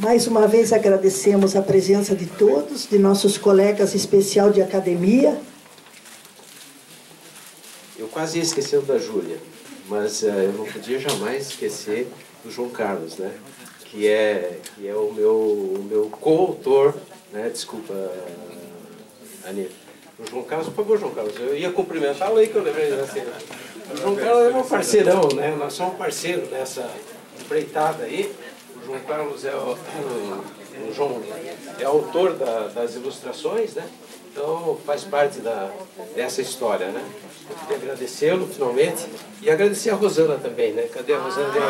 Mais uma vez agradecemos a presença de todos, de nossos colegas especial de academia. Eu quase ia esquecendo da Júlia, mas uh, eu não podia jamais esquecer do João Carlos, né? Que é, que é o meu, o meu coautor, né? Desculpa, Anitta. O João Carlos, por favor, João Carlos, eu ia cumprimentá-lo aí que eu lembrei assim. O João Carlos é meu parceirão, né? Nós somos parceiros nessa empreitada aí. João Carlos é o, o João é autor da, das ilustrações, né? Então faz parte da, dessa história, né? Eu queria agradecê-lo finalmente e agradecer a Rosana também, né? Cadê a Rosana? Deu uma.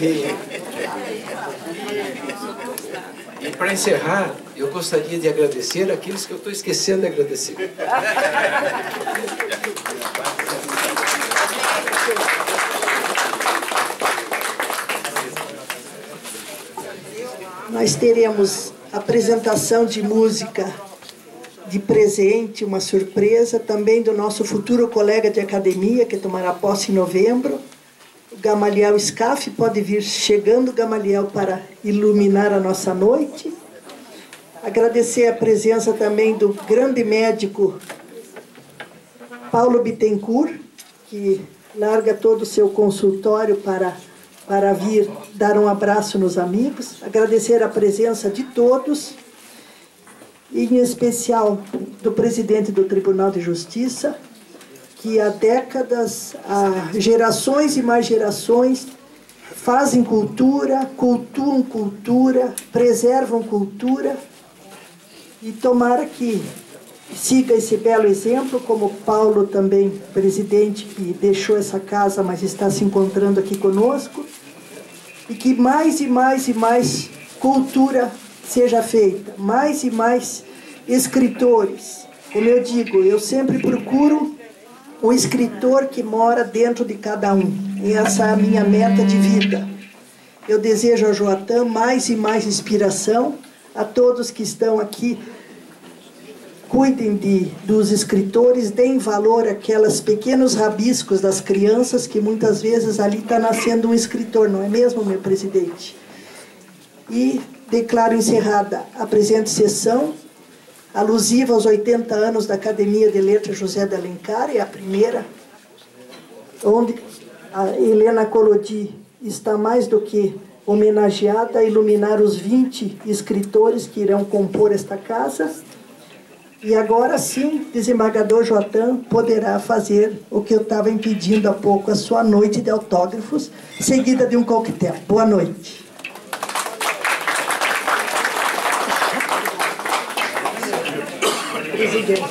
E, e para encerrar, eu gostaria de agradecer aqueles que eu estou esquecendo de agradecer. Nós teremos apresentação de música de presente, uma surpresa, também do nosso futuro colega de academia, que tomará posse em novembro. Gamaliel Scaff pode vir chegando, Gamaliel, para iluminar a nossa noite. Agradecer a presença também do grande médico Paulo Bittencourt, que larga todo o seu consultório para para vir dar um abraço nos amigos, agradecer a presença de todos, e em especial do presidente do Tribunal de Justiça, que há décadas, há gerações e mais gerações, fazem cultura, cultuam cultura, preservam cultura, e tomara que siga esse belo exemplo, como Paulo também, presidente, que deixou essa casa, mas está se encontrando aqui conosco, e que mais e mais e mais cultura seja feita, mais e mais escritores. Como eu digo, eu sempre procuro o escritor que mora dentro de cada um. E essa é a minha meta de vida. Eu desejo a Joatã mais e mais inspiração, a todos que estão aqui cuidem de, dos escritores, deem valor àquelas pequenos rabiscos das crianças que muitas vezes ali está nascendo um escritor, não é mesmo, meu presidente? E declaro encerrada a presente sessão, alusiva aos 80 anos da Academia de Letras José de Alencar, é a primeira, onde a Helena Colodi está mais do que homenageada a iluminar os 20 escritores que irão compor esta casa. E agora sim, desembargador Jotan poderá fazer o que eu estava impedindo há pouco, a sua noite de autógrafos, seguida de um coquetel. Boa noite. Presidente.